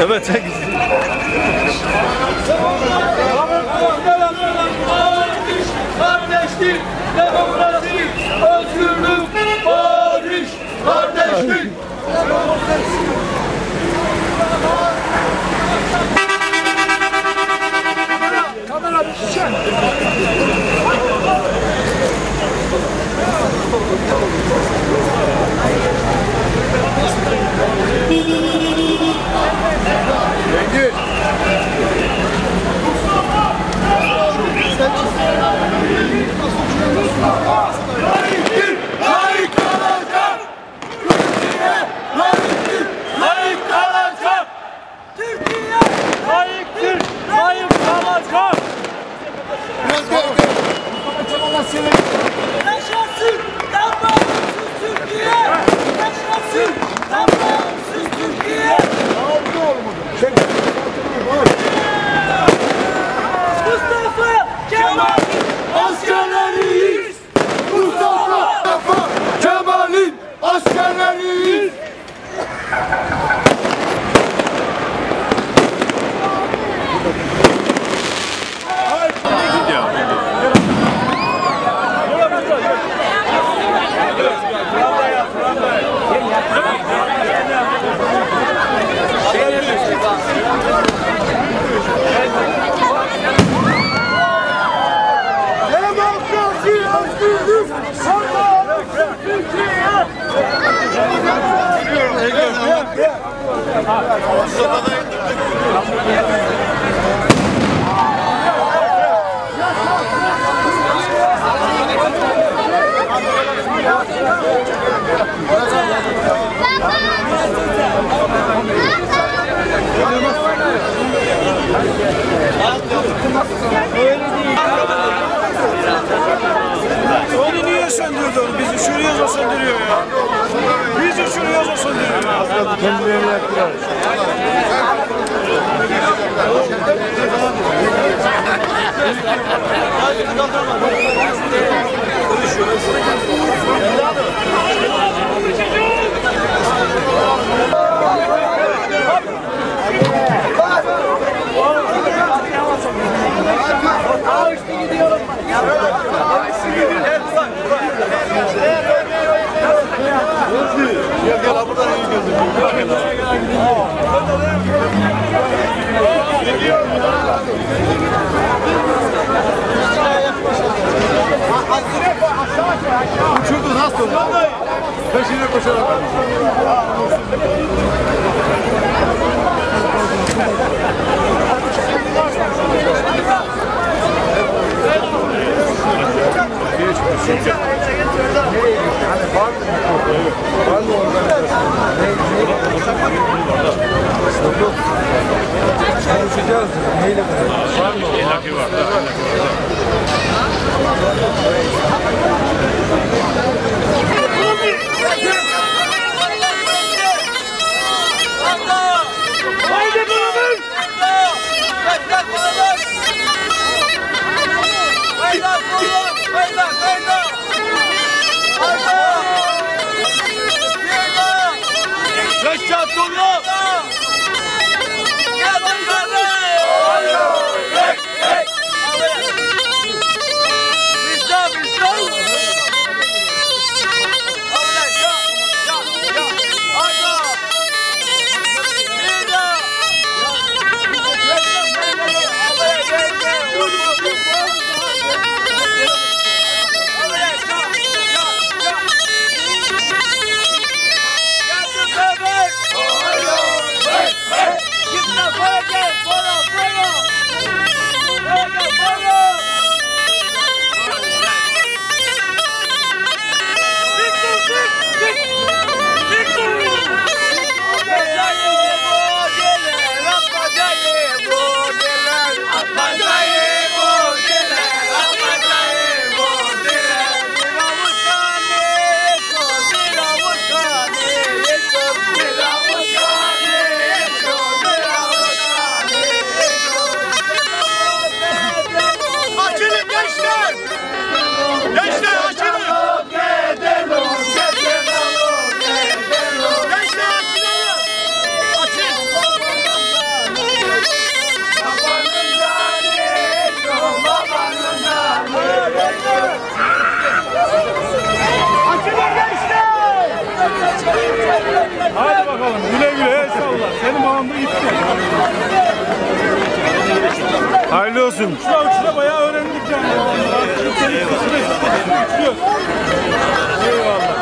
Evet Kemal Askerleriyiz. Onu niye söndürdü onu? Biz üşürüyoruz o söndürüyor ya. Gracias. Gel gel buradan iyi gözüküyor. Uçurdu nasıl oldu? Peşine koşarak. Neyle Haydi beraber. Bekler beraber. Haydi kullan. Haydi haydi. Haydi. Yaşa kullan. Güle güle inşallah. Senin babam da gitti. Hayırlı olsun. Uçla uçla bayağı öğrendik yani. Uçuyoruz. Eyvallah.